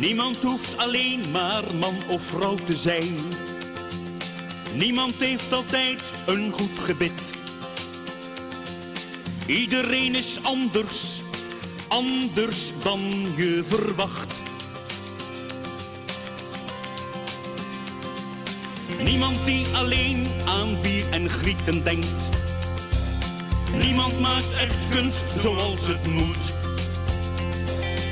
Niemand hoeft alleen maar man of vrouw te zijn. Niemand heeft altijd een goed gebit. Iedereen is anders, anders dan je verwacht. Niemand die alleen aan bier en grieten denkt. Niemand maakt echt kunst zoals het moet.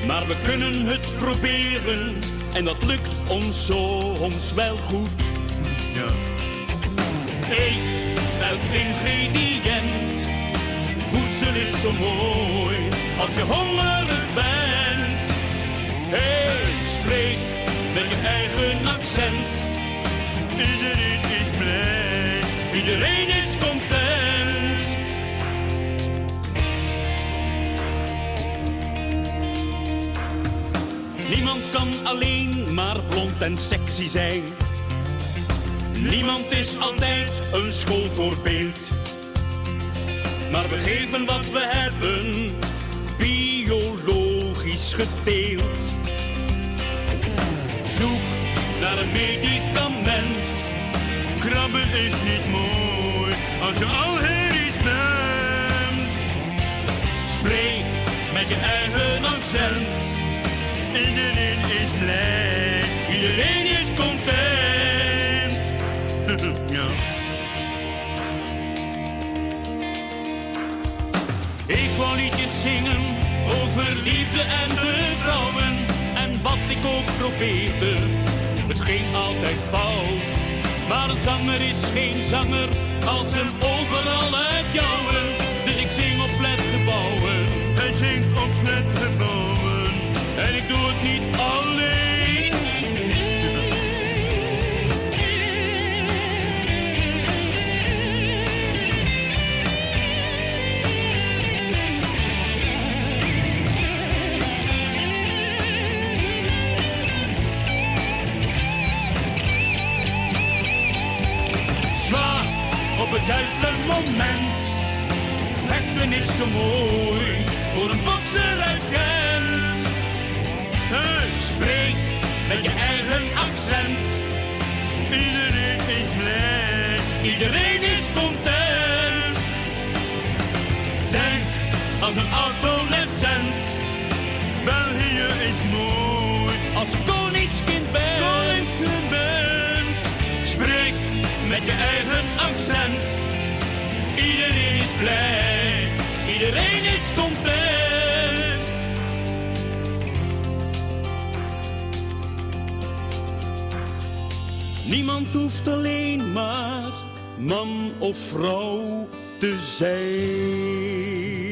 Maar we kunnen het proberen en dat lukt ons soms wel goed. Ja. Eet elk ingrediënt. Voedsel is zo mooi als je hongerig bent. Hey, spreek met je eigen accent. Iedereen Niemand kan alleen maar blond en sexy zijn. Niemand is altijd een schoolvoorbeeld. Maar we geven wat we hebben, biologisch geteeld. Zoek naar een medicament. Krabben is niet mooi als je al herisch bent. Spreek met je eigen accent. Iedereen is blij. Iedereen is content. Ik wou liedjes zingen over liefde en de vrouwen. En wat ik ook probeerde, het ging altijd fout. Maar een zanger is geen zanger als hem overal uitjouwen. Dus ik zing op flatgebouwen Hij zingt op. en ik doe het niet alleen. Zwaar op het juiste moment. Vechten is zo mooi voor een bokser uit. Iedereen is content. Denk als een adolescent. België is mooi. Als je koningskind bent. Bent. Spreek met je eigen accent. Iedereen is blij. Iedereen is content. Niemand hoeft alleen maar man of vrouw te zijn.